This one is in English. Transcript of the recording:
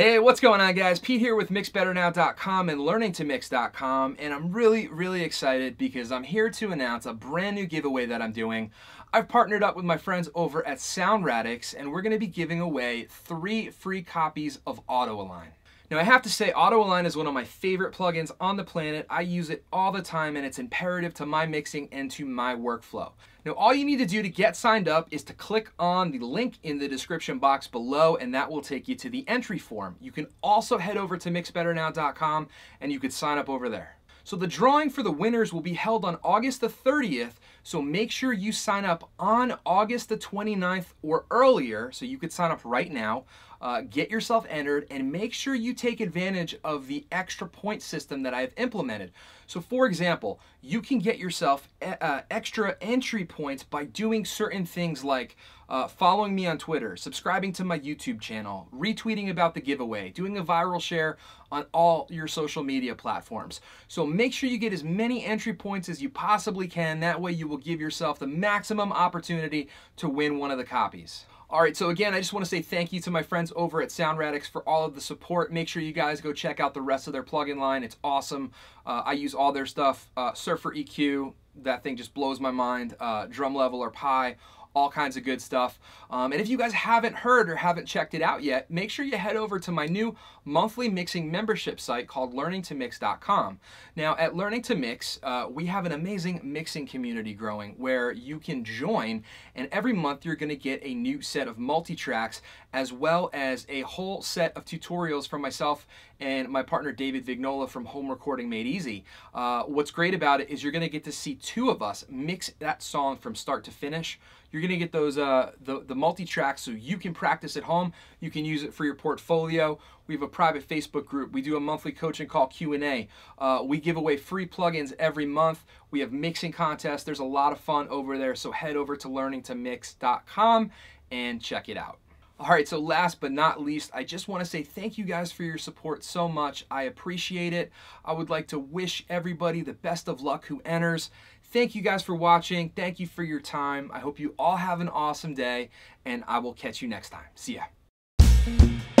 what's going on guys? Pete here with MixBetterNow.com and LearningToMix.com and I'm really, really excited because I'm here to announce a brand new giveaway that I'm doing. I've partnered up with my friends over at SoundRadix and we're going to be giving away three free copies of AutoAlign. Now I have to say AutoAlign is one of my favorite plugins on the planet. I use it all the time and it's imperative to my mixing and to my workflow. Now all you need to do to get signed up is to click on the link in the description box below and that will take you to the entry form. You can also head over to mixbetternow.com and you could sign up over there. So the drawing for the winners will be held on August the 30th, so make sure you sign up on August the 29th or earlier, so you could sign up right now. Uh, get yourself entered and make sure you take advantage of the extra point system that I've implemented. So for example, you can get yourself uh, extra entry points by doing certain things like uh, following me on Twitter, subscribing to my YouTube channel, retweeting about the giveaway, doing a viral share on all your social media platforms. So make sure you get as many entry points as you possibly can. That way you will give yourself the maximum opportunity to win one of the copies. All right, so again, I just want to say thank you to my friends over at SoundRadix for all of the support. Make sure you guys go check out the rest of their plugin line. It's awesome. Uh, I use all their stuff. Uh, Surfer EQ, that thing just blows my mind. Uh, drum Leveler Pi, all kinds of good stuff. Um, and if you guys haven't heard or haven't checked it out yet, make sure you head over to my new monthly mixing membership site called learningtomix.com. Now, at Learning to Mix, uh, we have an amazing mixing community growing where you can join, and every month you're going to get a new set of multi tracks as well as a whole set of tutorials from myself and my partner David Vignola from Home Recording Made Easy. Uh, what's great about it is you're going to get to see two of us mix that song from start to finish. You're to get those uh, the, the multi-tracks so you can practice at home. You can use it for your portfolio. We have a private Facebook group. We do a monthly coaching call Q&A. Uh, we give away free plugins every month. We have mixing contests. There's a lot of fun over there. So head over to learningtomix.com and check it out. All right, so last but not least, I just want to say thank you guys for your support so much. I appreciate it. I would like to wish everybody the best of luck who enters. Thank you guys for watching. Thank you for your time. I hope you all have an awesome day, and I will catch you next time. See ya.